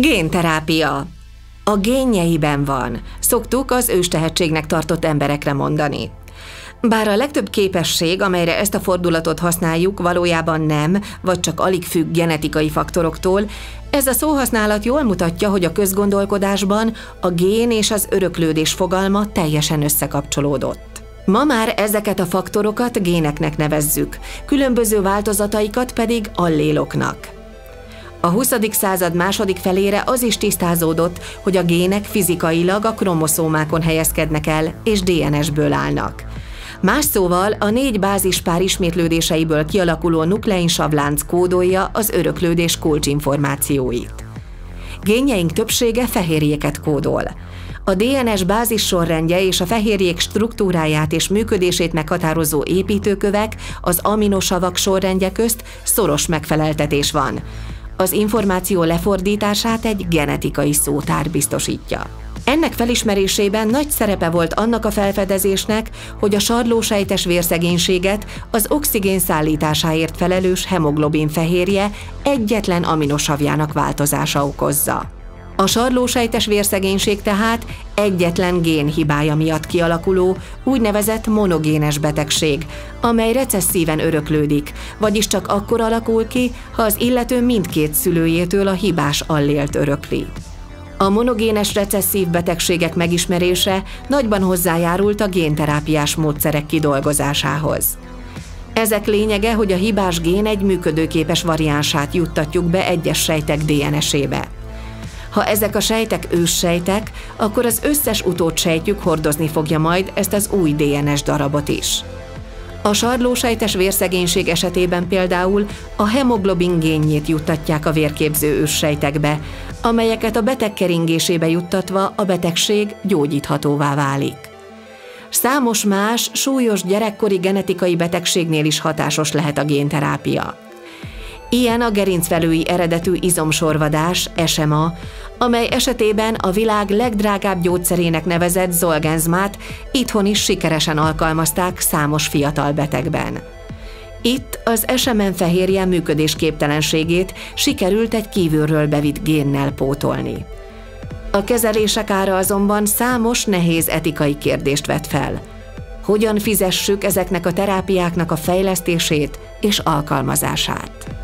Génterápia. A génjeiben van, szoktuk az őstehetségnek tartott emberekre mondani. Bár a legtöbb képesség, amelyre ezt a fordulatot használjuk, valójában nem, vagy csak alig függ genetikai faktoroktól, ez a szóhasználat jól mutatja, hogy a közgondolkodásban a gén és az öröklődés fogalma teljesen összekapcsolódott. Ma már ezeket a faktorokat géneknek nevezzük, különböző változataikat pedig alléloknak. A 20. század második felére az is tisztázódott, hogy a gének fizikailag a kromoszómákon helyezkednek el, és DNS-ből állnak. Más szóval a négy bázispár ismétlődéseiből kialakuló nukleinsavlánc kódolja az öröklődés kulcsinformációit. Génjeink többsége fehérjéket kódol. A DNS bázis sorrendje és a fehérjék struktúráját és működését meghatározó építőkövek, az aminosavak sorrendje közt szoros megfeleltetés van. Az információ lefordítását egy genetikai szótár biztosítja. Ennek felismerésében nagy szerepe volt annak a felfedezésnek, hogy a sarlósejtes vérszegénységet az oxigén szállításáért felelős hemoglobin fehérje egyetlen aminosavjának változása okozza. A sarlósejtes vérszegénység tehát egyetlen gén hibája miatt kialakuló úgynevezett monogénes betegség, amely recesszíven öröklődik, vagyis csak akkor alakul ki, ha az illető mindkét szülőjétől a hibás allélt örökli. A monogénes recesszív betegségek megismerése nagyban hozzájárult a génterápiás módszerek kidolgozásához. Ezek lényege, hogy a hibás gén egy működőképes variánsát juttatjuk be egyes sejtek DNS-ébe. Ha ezek a sejtek őssejtek, akkor az összes utódsejtjük hordozni fogja majd ezt az új DNS darabot is. A sarlósejtes vérszegénység esetében például a hemoglobin génjét juttatják a vérképző őssejtekbe, amelyeket a beteg keringésébe juttatva a betegség gyógyíthatóvá válik. Számos más, súlyos gyerekkori genetikai betegségnél is hatásos lehet a génterápia. Ilyen a gerincvelői eredetű izomsorvadás, SMA, amely esetében a világ legdrágább gyógyszerének nevezett zolgenzmát itthon is sikeresen alkalmazták számos fiatal betegben. Itt az esemen fehérje működésképtelenségét sikerült egy kívülről bevitt génnel pótolni. A kezelések ára azonban számos nehéz etikai kérdést vet fel. Hogyan fizessük ezeknek a terápiáknak a fejlesztését és alkalmazását?